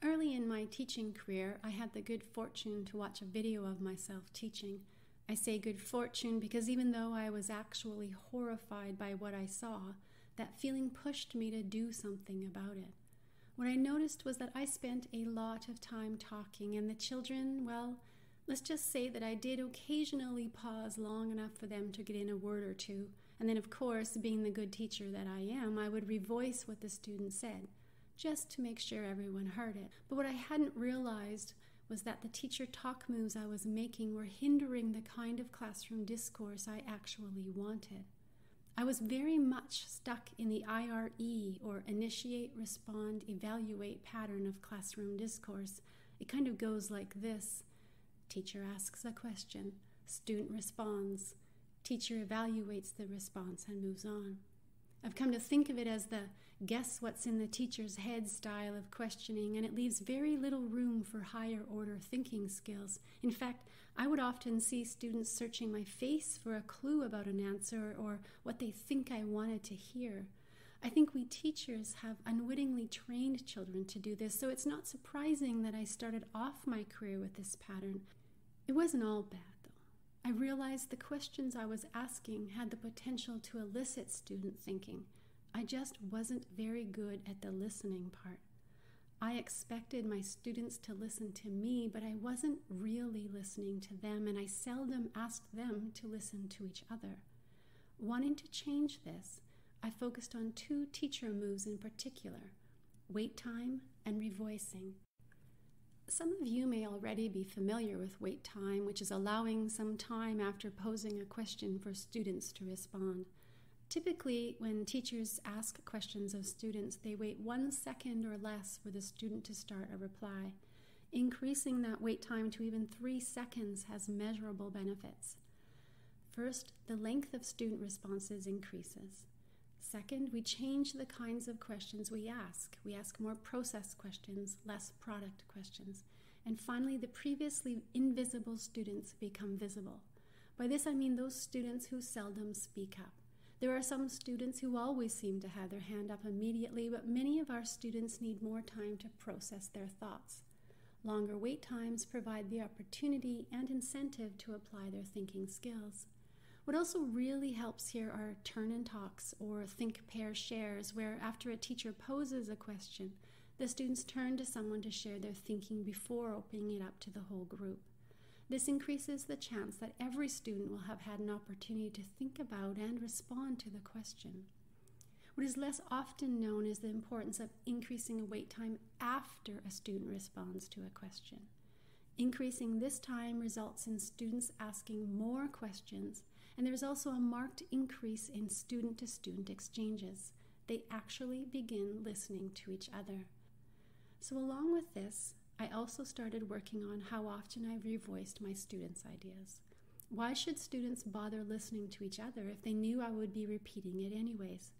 Early in my teaching career, I had the good fortune to watch a video of myself teaching. I say good fortune because even though I was actually horrified by what I saw, that feeling pushed me to do something about it. What I noticed was that I spent a lot of time talking, and the children, well, let's just say that I did occasionally pause long enough for them to get in a word or two. And then, of course, being the good teacher that I am, I would revoice what the student said just to make sure everyone heard it. But what I hadn't realized was that the teacher talk moves I was making were hindering the kind of classroom discourse I actually wanted. I was very much stuck in the IRE or initiate, respond, evaluate pattern of classroom discourse. It kind of goes like this Teacher asks a question, student responds, teacher evaluates the response and moves on. I've come to think of it as the guess what's in the teacher's head style of questioning, and it leaves very little room for higher order thinking skills. In fact, I would often see students searching my face for a clue about an answer or what they think I wanted to hear. I think we teachers have unwittingly trained children to do this, so it's not surprising that I started off my career with this pattern. It wasn't all bad. I realized the questions I was asking had the potential to elicit student thinking. I just wasn't very good at the listening part. I expected my students to listen to me, but I wasn't really listening to them, and I seldom asked them to listen to each other. Wanting to change this, I focused on two teacher moves in particular wait time and revoicing. Some of you may already be familiar with wait time, which is allowing some time after posing a question for students to respond. Typically, when teachers ask questions of students, they wait one second or less for the student to start a reply. Increasing that wait time to even three seconds has measurable benefits. First, the length of student responses increases. Second, we change the kinds of questions we ask. We ask more process questions, less product questions. And finally, the previously invisible students become visible. By this I mean those students who seldom speak up. There are some students who always seem to have their hand up immediately, but many of our students need more time to process their thoughts. Longer wait times provide the opportunity and incentive to apply their thinking skills. What also really helps here are turn and talks or think pair shares, where after a teacher poses a question, the students turn to someone to share their thinking before opening it up to the whole group. This increases the chance that every student will have had an opportunity to think about and respond to the question. What is less often known is the importance of increasing a wait time after a student responds to a question. Increasing this time results in students asking more questions, and there is also a marked increase in student to student exchanges. They actually begin listening to each other. So, along with this, I also started working on how often I revoiced my students' ideas. Why should students bother listening to each other if they knew I would be repeating it anyways?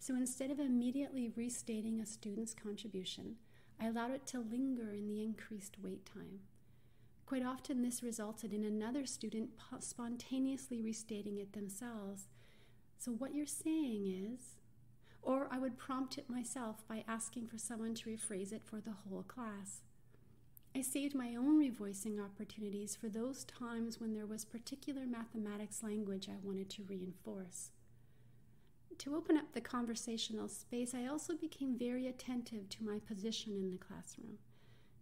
So instead of immediately restating a student's contribution, I allowed it to linger in the increased wait time. Quite often, this resulted in another student spontaneously restating it themselves. So, what you're saying is, or I would prompt it myself by asking for someone to rephrase it for the whole class. I saved my own revoicing opportunities for those times when there was particular mathematics language I wanted to reinforce. To open up the conversational space, I also became very attentive to my position in the classroom.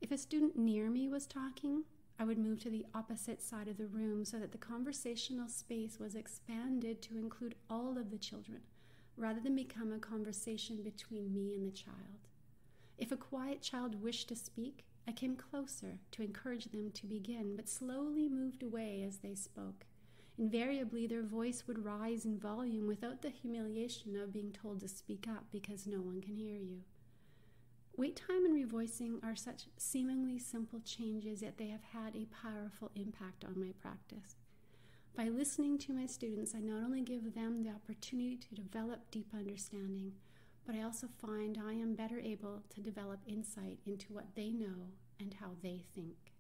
If a student near me was talking, I would move to the opposite side of the room so that the conversational space was expanded to include all of the children, rather than become a conversation between me and the child. If a quiet child wished to speak, I came closer to encourage them to begin, but slowly moved away as they spoke. Invariably, their voice would rise in volume without the humiliation of being told to speak up because no one can hear you. Wait time and revoicing are such seemingly simple changes, yet they have had a powerful impact on my practice. By listening to my students, I not only give them the opportunity to develop deep understanding, but I also find I am better able to develop insight into what they know and how they think.